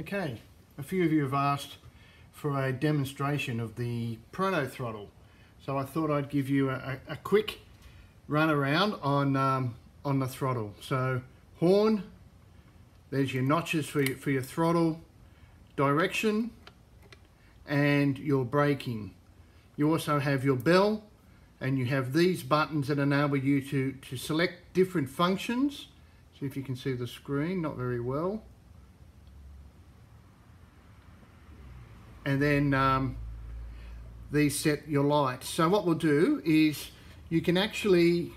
Okay, a few of you have asked for a demonstration of the Proto Throttle. So I thought I'd give you a, a quick run around on, um, on the throttle. So horn, there's your notches for your, for your throttle, direction, and your braking. You also have your bell, and you have these buttons that enable you to, to select different functions. See if you can see the screen, not very well. And then um, these set your lights. So what we'll do is you can actually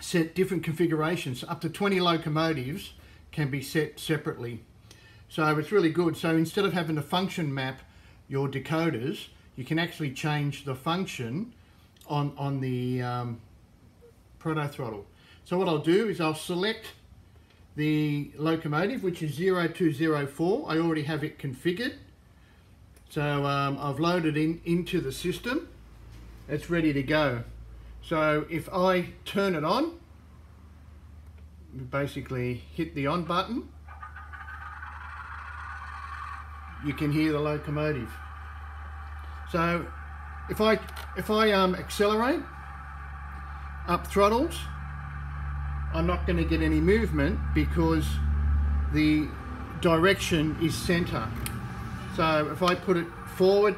set different configurations. Up to 20 locomotives can be set separately. So it's really good. So instead of having to function map your decoders, you can actually change the function on, on the um, proto throttle. So what I'll do is I'll select the locomotive, which is 0204. I already have it configured. So um, I've loaded in into the system. It's ready to go. So if I turn it on, basically hit the on button, you can hear the locomotive. So if I if I um, accelerate up throttles, I'm not going to get any movement because the direction is center. So if I put it forward,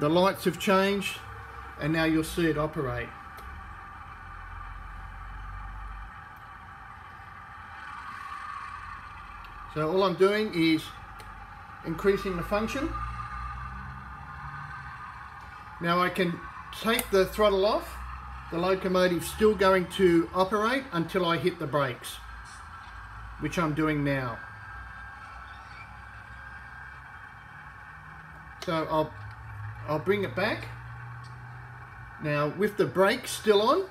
the lights have changed and now you'll see it operate. So all I'm doing is increasing the function. Now I can take the throttle off the locomotive's still going to operate until I hit the brakes, which I'm doing now. So I'll, I'll bring it back. Now with the brakes still on,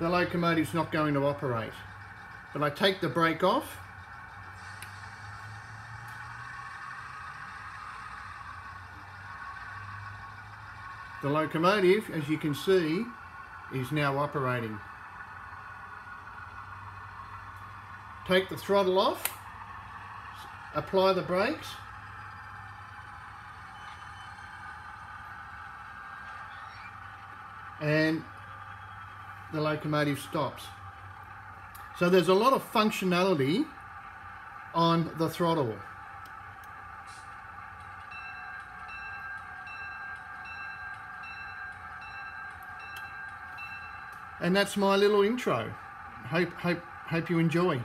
the locomotive's not going to operate. But I take the brake off The locomotive, as you can see, is now operating. Take the throttle off, apply the brakes, and the locomotive stops. So there's a lot of functionality on the throttle. And that's my little intro. Hope, hope, hope you enjoy.